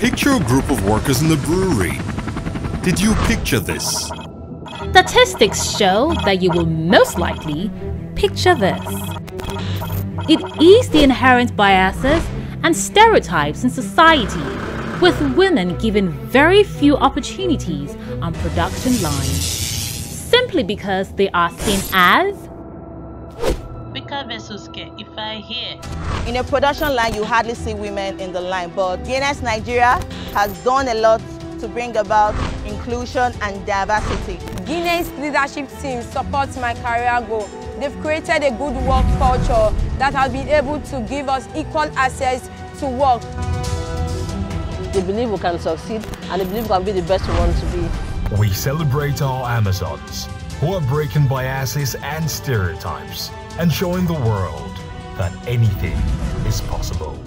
Picture a group of workers in the brewery. Did you picture this? Statistics show that you will most likely picture this. It is the inherent biases and stereotypes in society, with women given very few opportunities on production lines, simply because they are seen as if I hear. In a production line, you hardly see women in the line, but Guinness Nigeria has done a lot to bring about inclusion and diversity. Guinness leadership team supports my career goal. They've created a good work culture that has been able to give us equal access to work. They believe we can succeed and they believe we can be the best we want to be. We celebrate our Amazons who are breaking biases and stereotypes and showing the world that anything is possible.